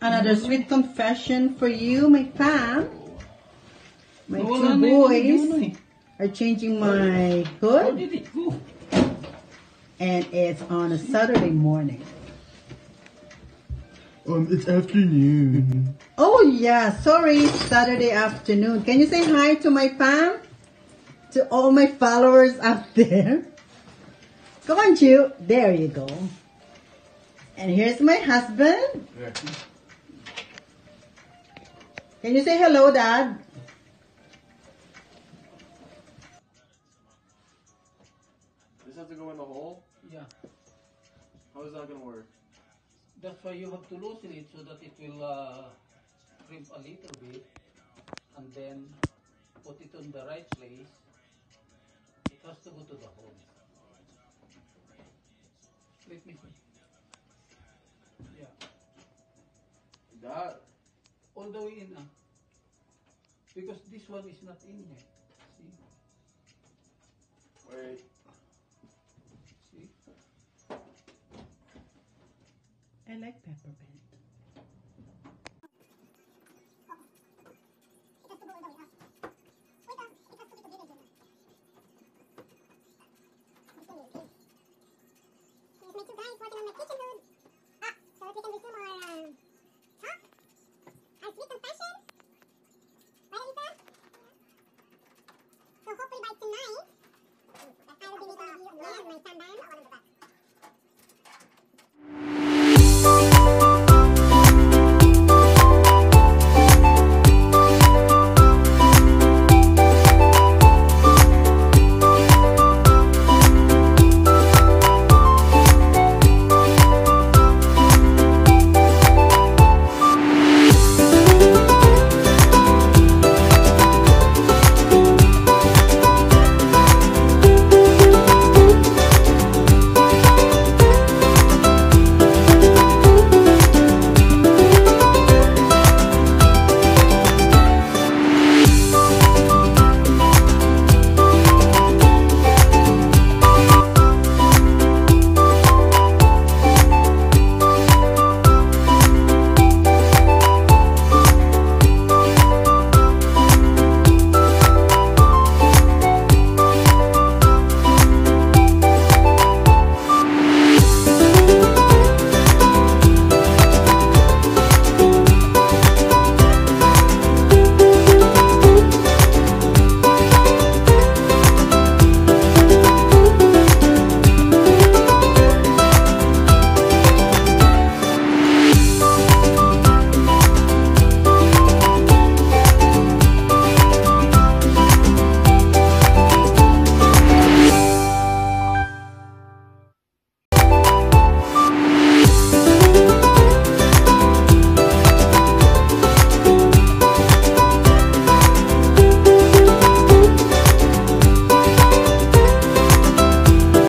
Another sweet confession for you, my fam. My Wala two boys are changing my hood, did it go? and it's on a Saturday morning. Um, it's afternoon. Oh yeah, sorry, Saturday afternoon. Can you say hi to my fam? To all my followers out there? Come on, Chu. There you go. And here's my husband. Can you say hello, Dad? Does this have to go in the hole? Yeah. How is that gonna work? That's why you have to loosen it so that it will uh, crimp a little bit and then put it on the right place. It has to go to the hole. Let me see. Yeah. That All the way in. Ah. Because this one is not in yet. See? wait. See? I like peppermint.